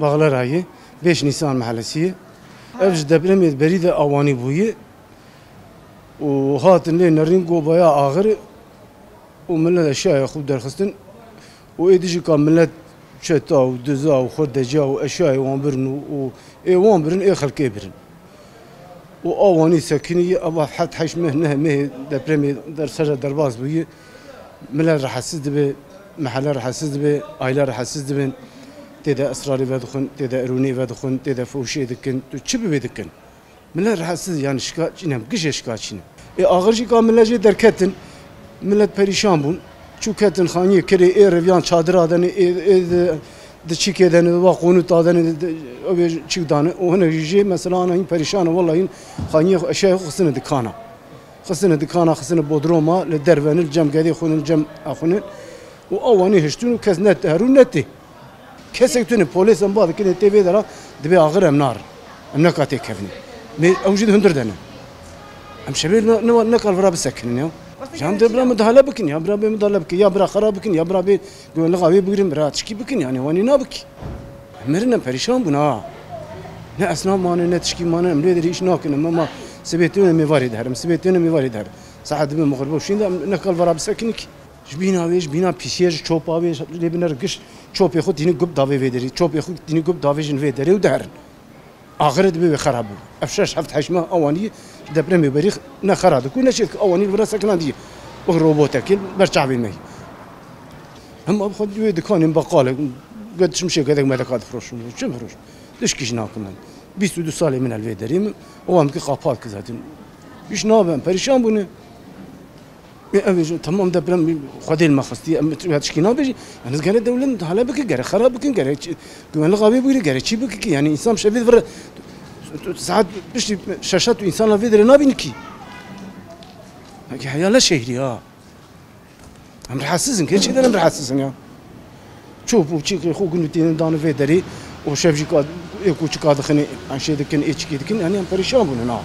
باغلرايي 5 نيسان محلسي افج دبلم بريد اواني بوي و هات لين رينغو بايا اخر و من الاشياء خو درخستن. و ايديجي كاملات شتا و دزا و خردجا و اشياء و امبرن و اي و امبرن اي خل كبرن و اواني سكني ابا حد حش مهنه مه دبلم در سر درباز بوي ملل رحسد به محل رحسد به ايلا رحسد به تدا اسراری و دخون تدا ارونی و دخون تدا فوشی دکن تو چی بی دکن ملت رحسیز یعنی شکا چینم گش شکا چینم ای آخر جی کام ملت درکتن ملت پریشان بون چو کتن خانی کری ای رویان چادر آدن ای د چی کدن و قانون دادن او چی دانه و هنه جی مثلا انا این پریشان والله این خانی اشیاء خصنا دکانا خصنا دکانا خصنا بودروما لدرون الجم قدي خون الجم اخون و اوانی کسی تونه پلیس ام بعد کنه تیوی دارا دبی آخر ام نار. ام نکاتی کفنی. می اوجد هندر دنه. ام شبیه نو نکال برا بسکنین یو جام ده برا مدهاله بکن یا برا مدهاله بکن یا برا خراب بکن یا برا بی گوین لغاوی بگیریم برا تشکی بکن یعنی وانی نابکی مرنا پریشان بنا نه اسنا مانه نه تشکی مانه ام لیدر ایش ناکنه. ما سبيتون ميواري دهرم سبيتون ميواري دهر ساعد من مغرب وشين نكال برا بسكنك جبینا ویش بینا پیسیج چوب آویش لبینر گش چوب خود دینی گب داوی ویدری چوب خود دینی گب داوی جن ویدری و دهرن آخرت به خراب بود افشش هفت هشت ماه آوانی دبره میبری نخراد کو نشه آوانی برا سکنان دی و روبوت اکیل برچه بین می هم اب خود وی دکانیم بقاله قدشم شی قدک ملکات فروشم چه فروش دش کیش ناکنن 22 سال من الوی داریم اوام که خاپات که زدیم ایش نابم پریشان بونه تمام دبرم خودی المخستی ام تشکی نبیجی یعنی گره دولت حالا بکی گره خراب بکن گره گوان لغابی بگیری گره چی بکی یعنی إنسان شوید ور ساعت بشی شاشات إنسان لوید نبینی کی اگه حیال شهری ها هم حساسن که چی دارم حساسن یا شوف وشي خو كنت دان فيدري وشاف جي كاد يكو تشكاد خني عن شي دكن اتش كي دكن يعني بريشان بنا